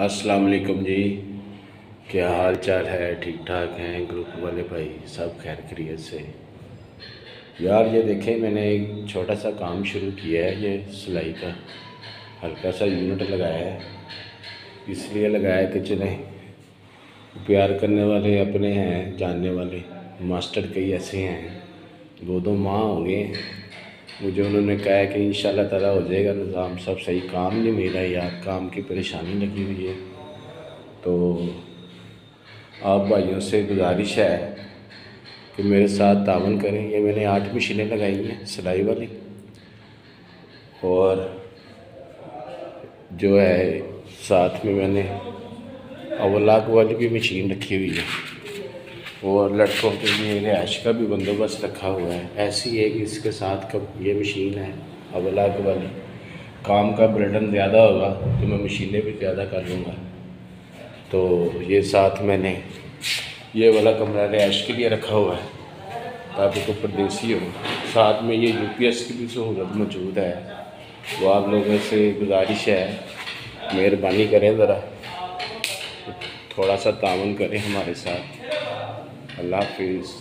अस्सलाम वालेकुम जी। क्या हाल चाल है? ठीक ठाक हैं? ग्रुप वाले भाई, सब खैर खरीत से। यार, ये देखें, मैंने एक छोटा सा काम शुरू किया है, ये सिलाई का। हल्का सा यूनिट लगाया है। इसलिए लगाया कि चले प्यार करने वाले अपने हैं, जानने वाले, मास्टर कई ऐसे हैं दो दो माँ हो गए मुझे उन्होंने कहा है कि इन ताला हो जाएगा निज़ाम। सब सही काम नहीं मेरा यार, काम की परेशानी लगी हुई है। तो आप भाइयों से गुजारिश है कि मेरे साथ तावन करें। ये मैंने आठ मशीनें लगाई हैं, सिलाई वाली। और जो है, साथ में मैंने अवलाक वाली भी मशीन रखी हुई है। और लड़कों के लिए रिहाइश का भी बंदोबस्त रखा हुआ है। ऐसी है कि इसके साथ कब ये मशीन है अवलाग वाली काम का बर्डन ज़्यादा होगा तो मैं मशीनें भी ज़्यादा कर लूँगा। तो ये साथ मैंने ये वाला कमरा रिहाइश के लिए रखा हुआ है। ताकि तो परदेसी हो। साथ में ये यूपीएस की भी सहूलत मौजूद है। वो आप लोगों से गुजारिश है, मेहरबानी करें ज़रा। थोड़ा सा तावन करें हमारे साथ। Allah Hafiz.